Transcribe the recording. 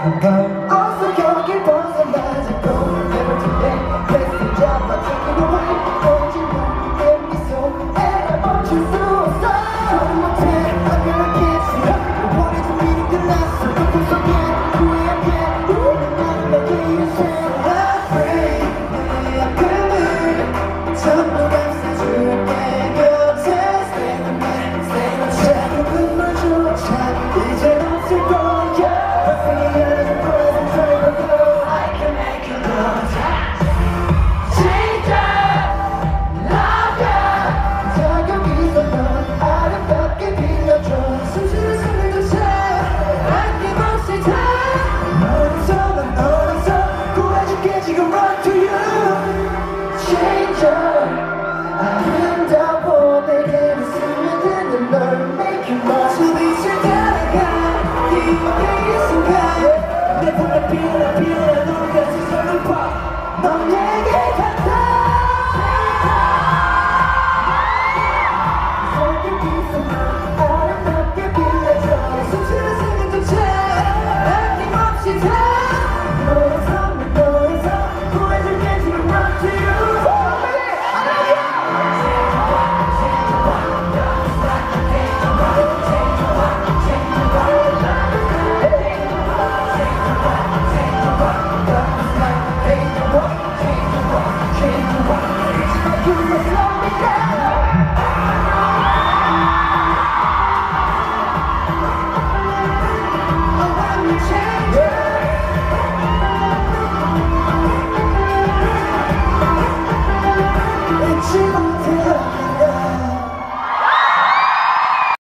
어떻게 어서 여길 벗어나 can run to you, stranger.